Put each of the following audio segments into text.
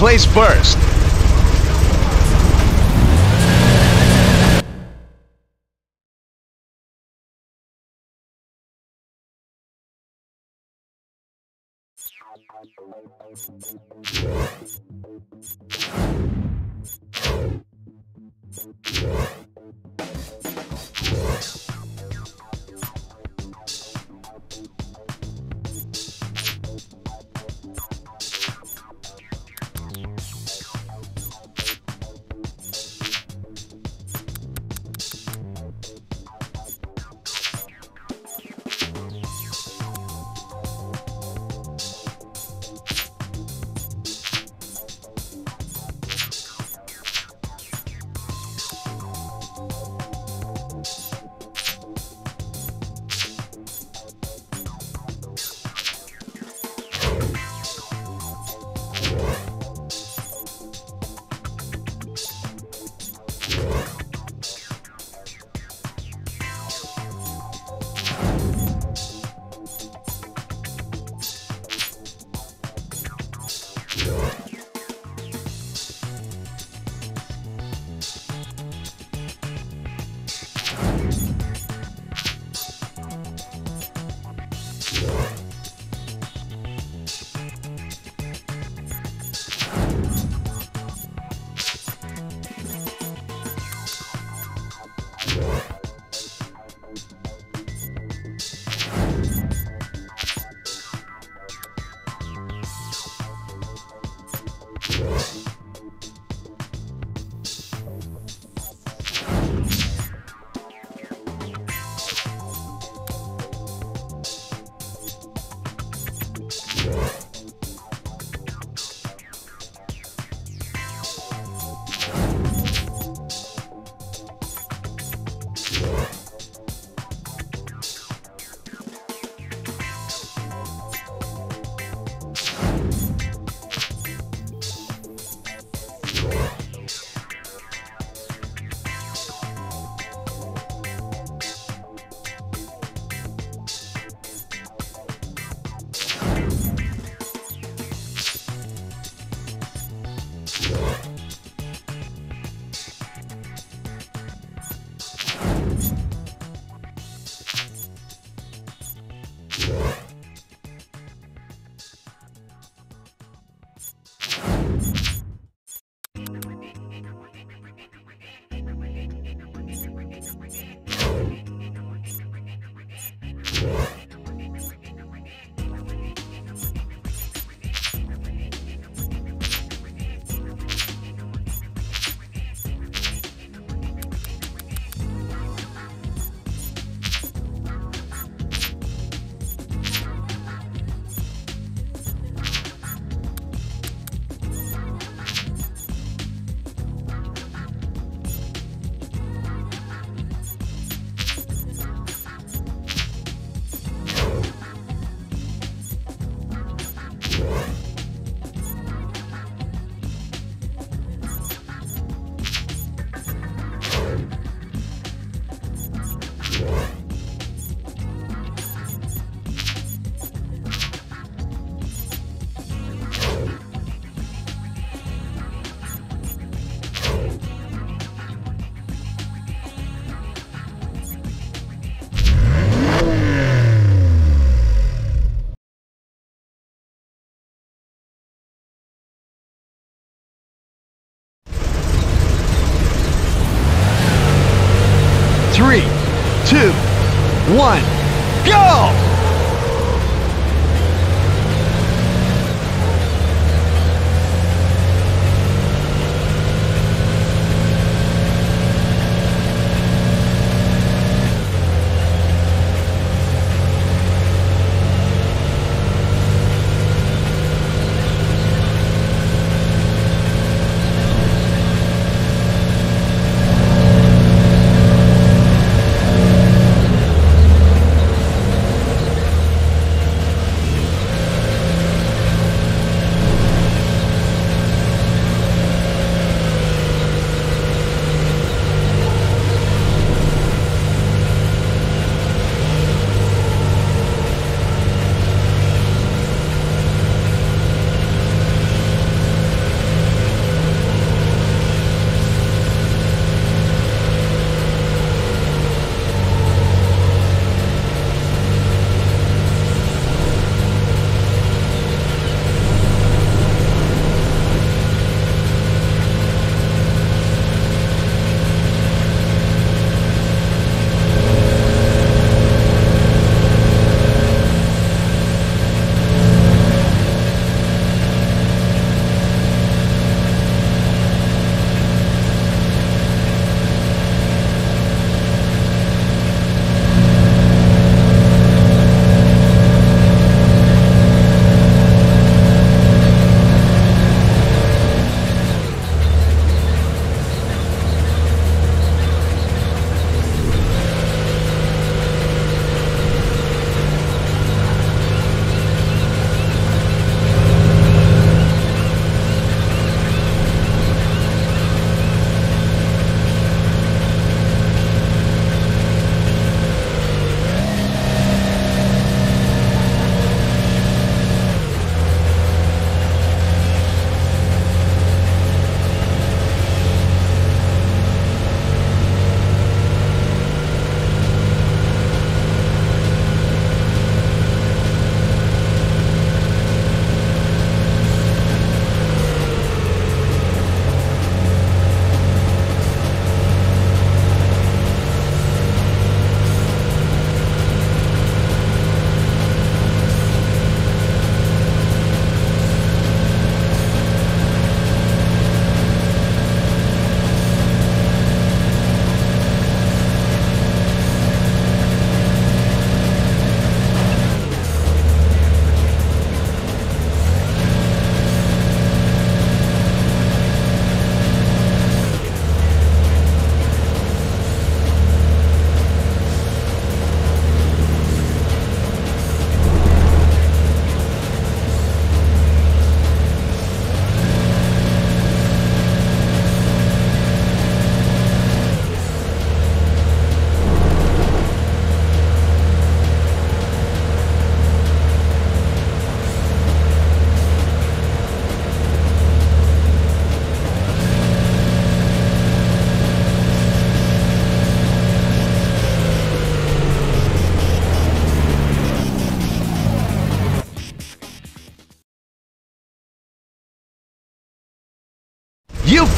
place first.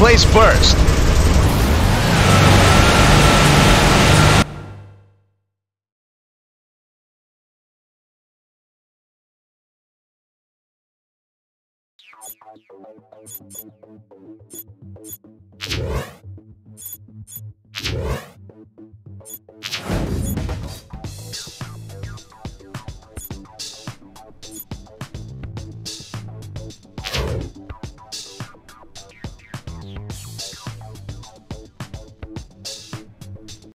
place first.